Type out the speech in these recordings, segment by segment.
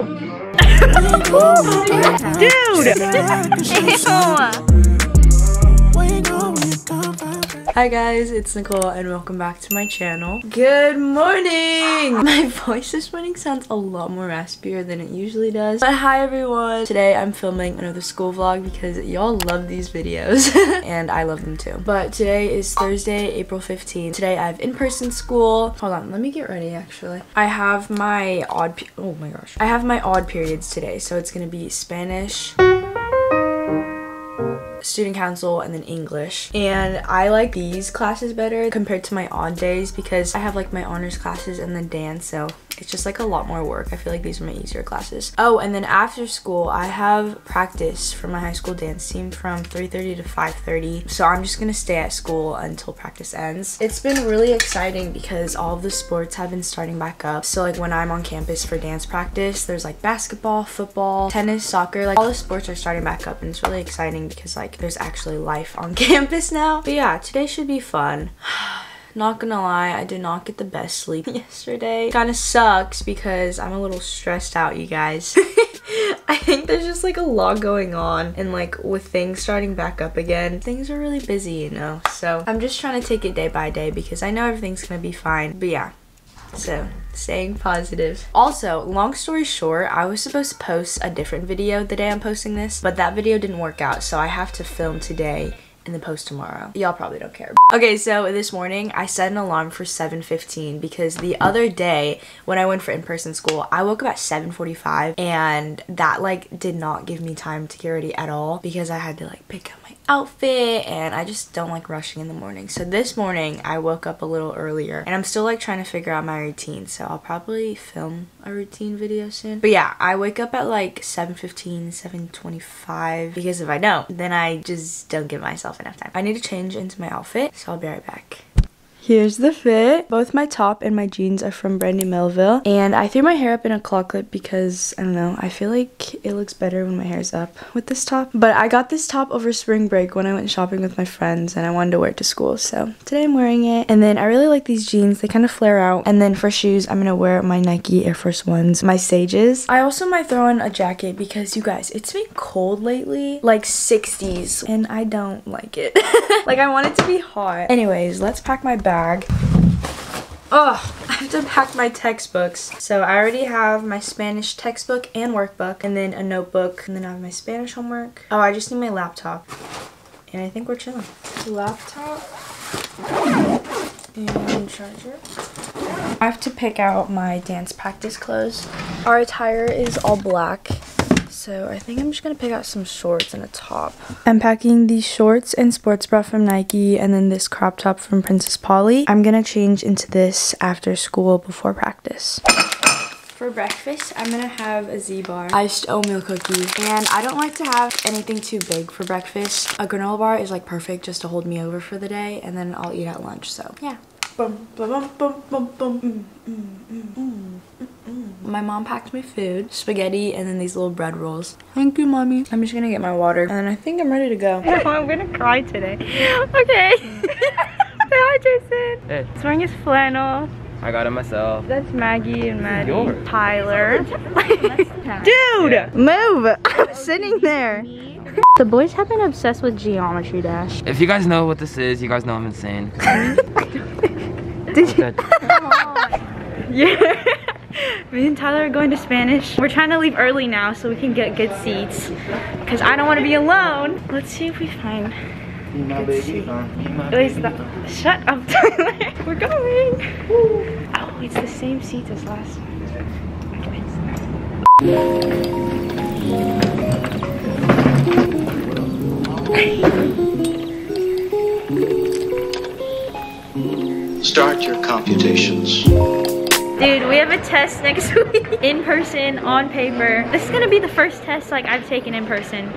Dude! Ew. Hi guys, it's Nicole and welcome back to my channel. Good morning! My voice this morning sounds a lot more raspier than it usually does. But hi everyone! Today I'm filming another school vlog because y'all love these videos and I love them too. But today is Thursday, April 15th. Today I have in-person school. Hold on, let me get ready actually. I have my odd, oh my gosh. I have my odd periods today, so it's gonna be Spanish, student council and then English. And I like these classes better compared to my odd days because I have like my honors classes and then dance so it's just like a lot more work. I feel like these are my easier classes. Oh, and then after school, I have practice for my high school dance team from 3.30 to 5.30. So I'm just gonna stay at school until practice ends. It's been really exciting because all the sports have been starting back up. So like when I'm on campus for dance practice, there's like basketball, football, tennis, soccer, like all the sports are starting back up and it's really exciting because like there's actually life on campus now. But yeah, today should be fun. Not gonna lie, I did not get the best sleep yesterday. Kind of sucks because I'm a little stressed out, you guys. I think there's just like a lot going on and like with things starting back up again, things are really busy, you know? So I'm just trying to take it day by day because I know everything's gonna be fine. But yeah, so staying positive. Also, long story short, I was supposed to post a different video the day I'm posting this, but that video didn't work out, so I have to film today and the post tomorrow. Y'all probably don't care. Okay, so this morning I set an alarm for 7.15 because the other day when I went for in-person school, I woke up at 7.45 and that like did not give me time to get ready at all because I had to like pick up my outfit and I just don't like rushing in the morning. So this morning I woke up a little earlier and I'm still like trying to figure out my routine. So I'll probably film a routine video soon. But yeah, I wake up at like 7.15, 7.25 because if I don't, then I just don't give myself enough time. I need to change into my outfit, so I'll be right back. Here's the fit. Both my top and my jeans are from Brandy Melville. And I threw my hair up in a claw clip because, I don't know, I feel like it looks better when my hair's up with this top. But I got this top over spring break when I went shopping with my friends and I wanted to wear it to school. So today I'm wearing it. And then I really like these jeans. They kind of flare out. And then for shoes, I'm going to wear my Nike Air Force Ones, my Sages. I also might throw on a jacket because, you guys, it's been cold lately. Like 60s. And I don't like it. like I want it to be hot. Anyways, let's pack my bag bag. Oh, I have to pack my textbooks. So I already have my Spanish textbook and workbook, and then a notebook, and then I have my Spanish homework. Oh, I just need my laptop. And I think we're chilling. Laptop and charger. I have to pick out my dance practice clothes. Our attire is all black. So I think I'm just gonna pick out some shorts and a top. I'm packing these shorts and sports bra from Nike and then this crop top from Princess Polly. I'm gonna change into this after school before practice. For breakfast, I'm gonna have a Z-bar, iced oatmeal cookie, and I don't like to have anything too big for breakfast. A granola bar is like perfect just to hold me over for the day, and then I'll eat at lunch, so yeah. My mom packed me food, spaghetti, and then these little bread rolls. Thank you, mommy. I'm just gonna get my water, and then I think I'm ready to go. I'm gonna cry today. Okay. Say hi, Jason. Hey. He's wearing his flannel. I got it myself. That's Maggie and Maddie. yours. Tyler. Dude, Yeah. move. I'm sitting there. The boys have been obsessed with Geometry Dash. If you guys know what this is, you guys know I'm insane. Did you? Oh, good. Yeah. Me and Tyler are going to Spanish. We're trying to leave early now so we can get good seats. Because I don't want to be alone. Let's see if we find good seats. Wait. Shut up, Tyler. We're going. Oh, it's the same seats as last time. Start your computations. Dude, we have a test next week in person on paper. This is gonna be the first test like I've taken in person.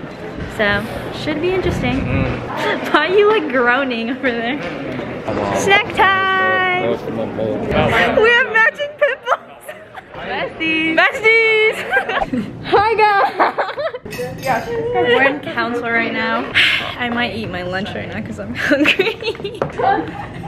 So, should be interesting. Mm-hmm. Why are you like groaning over there? Snack time! We have matching pimples! Besties! Besties! Hi guys! We're in council right now. I might eat my lunch right now because I'm hungry.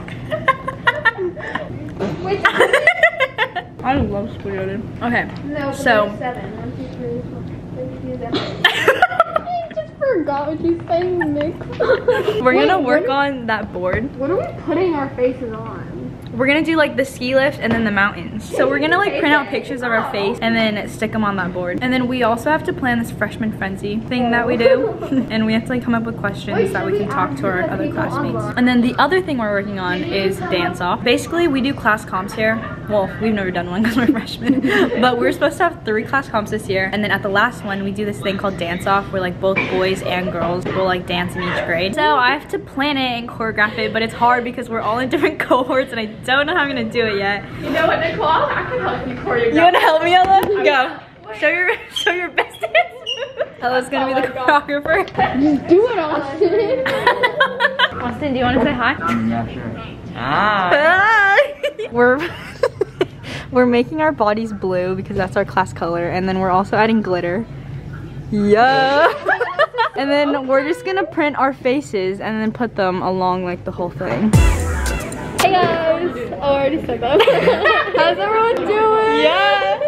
I love spaghetti. Okay. No, So- there's seven. One, two, three, four, five, six, seven. I just forgot what you saying, Nick. We're Wait, gonna work are- on that board. What are we putting our faces on? We're gonna do like the ski lift and then the mountains. So we're gonna like print out pictures of our face and then stick them on that board. And then we also have to plan this freshman frenzy thing that we do. and we have to like come up with questions that we can talk to our other classmates. And then the other thing we're working on is dance off. Basically, we do class comps here. Well, we've never done one because we're freshmen. but we're supposed to have three class comps this year. And then at the last one, we do this thing called dance off where like both boys and girls will like dance in each grade. So I have to plan it and choreograph it, but it's hard because we're all in different cohorts and I don't know how I'm gonna do it yet. You know what, Nicole? I can help you choreograph. You wanna help me, Ella? Go. Show your show your best dance. Ella's gonna be the choreographer. Do it, Austin. Austin, do you wanna say hi? Yeah, sure. Ah. Hi. We're we're making our bodies blue because that's our class color, and then we're also adding glitter. Yeah. and then we're just gonna print our faces and then put them along like the whole thing. hey guys. Oh, I already said that. How's everyone doing? Yeah.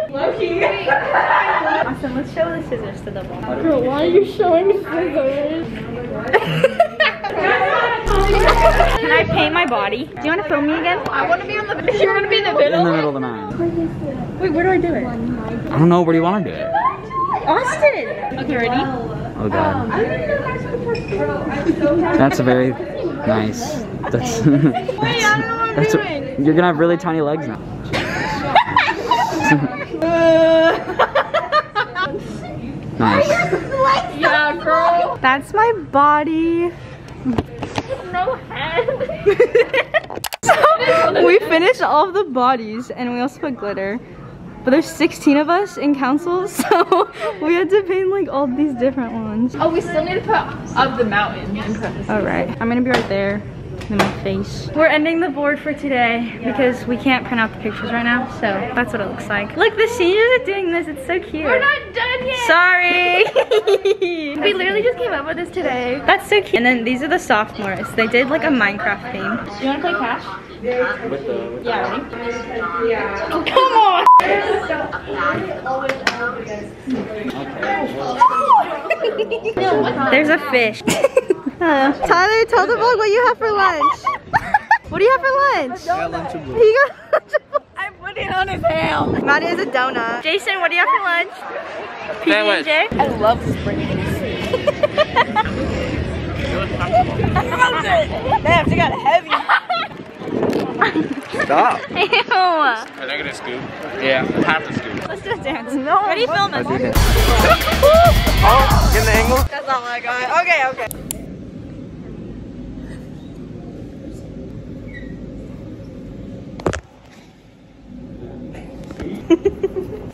Austin, let's show the scissors to the wall. Girl, why are you showing scissors? Can I paint my body? Do you want to film me again? I want to be on the. You're gonna be in the middle. in the middle of the mountain. Wait, where do I do it? I don't know. Where do you want to do it? Austin. Okay, ready? Oh god. That's a very nice. That's. Wait, I don't know what I'm doing. A, you're gonna have really tiny legs now. Nice. Yeah, girl. That's my body. No head. we finished all of the bodies and we also put glitter. But there's 16 of us in council, so we had to paint like all these different ones. Oh, we still need to put up the mountain in. All right, I'm gonna be right there in my face. We're ending the board for today because we can't print out the pictures right now, so that's what it looks like. Look, the seniors are doing this. It's so cute. We're not done yet. Sorry. We literally just came up with this today. That's so cute. And then these are the sophomores. They did like a Minecraft theme. Do You wanna play cash? With the. Yeah, Oh Come on. There's a fish. Hello. Tyler, tell the vlog what you have for lunch. What do you have for lunch? got Lunchable. He got Lunchable. I put it on his hand. Maddie has a donut. Jason, what do you have for lunch? Sandwich. PB&J? I love spring Damn, she got heavy. Stop. Ew. Are they gonna scoop? Yeah, half the scoop. Let's just dance. No. Ready, film us. do this. Oh, get in the angle. That's all I got. Okay, okay.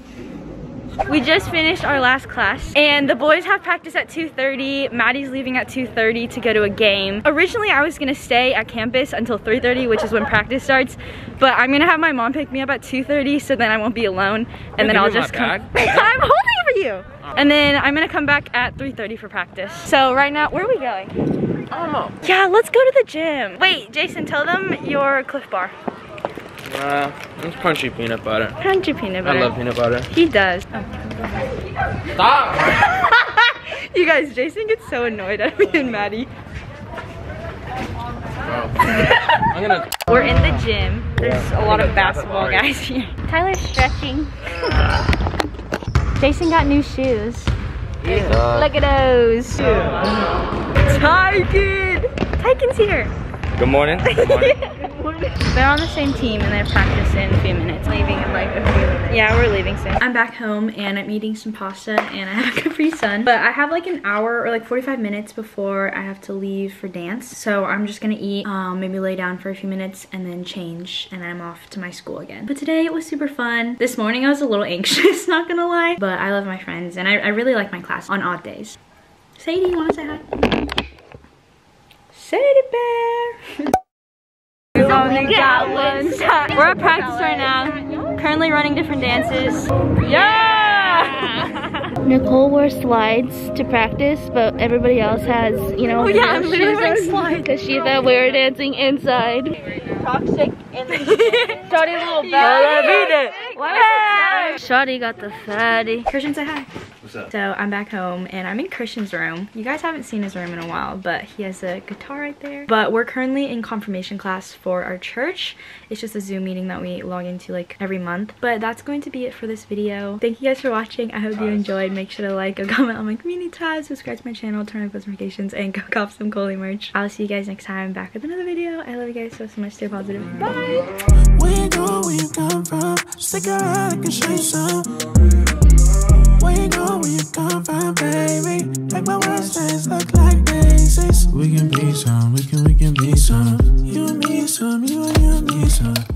We just finished our last class and the boys have practice at 2.30. Maddie's leaving at 2.30 to go to a game. Originally, I was gonna stay at campus until 3.30, which is when practice starts. But I'm gonna have my mom pick me up at 2.30 so then I won't be alone. And then I'll just come. bag? I'm holding for you. And then I'm gonna come back at 3.30 for practice. So right now, where are we going? Yeah, let's go to the gym. Wait, Jason, tell them your Clif Bar. Uh, it's crunchy peanut butter. Crunchy peanut butter. I love peanut butter. He does. Stop! you guys, Jason gets so annoyed at me and Maddie. I'm gonna. We're in the gym. There's a lot of basketball guys here. Tyler's stretching. Jason got new shoes. Look at those. Tyken! Tyken's here. Good morning. Good morning. They're on the same team and they have practice in a few minutes. Leaving in like a few minutes. Yeah, we're leaving soon. I'm back home and I'm eating some pasta and I have a Capri Sun. But I have like an hour or like 45 minutes before I have to leave for dance. So I'm just gonna eat, um, maybe lay down for a few minutes and then change and then I'm off to my school again. But today it was super fun. This morning I was a little anxious, not gonna lie. But I love my friends and I, I really like my class on odd days. Sadie, you wanna say hi? Sadie Bear! We've only got one shot. We're at practice right now. Currently running different dances. Yeah! Nicole wears slides to practice, but everybody else has, you know, Oh yeah, I'm literally wearing slides. because she's out we're dancing inside. Toxic and Shawty little bag. Why was it Shawty got the fatty. Christian, say hi. What's up? So I'm back home and I'm in Christian's room. You guys haven't seen his room in a while, but he has a guitar right there. But we're currently in confirmation class for our church. It's just a Zoom meeting that we log into like every month. But that's going to be it for this video. Thank you guys for watching. I hope you enjoyed. Make sure to like, or comment on my community tab, subscribe to my channel, turn on post notifications, and go cop some Coley merch. I'll see you guys next time back with another video. I love you guys so, so much. Stay positive. Bye! Where you go, where you come from? Stick around, I can show you some. Where you go, where you come from, baby? Make my worst days look like daisies. We can be some, we can, we can be some. You and me some, you and you and me some.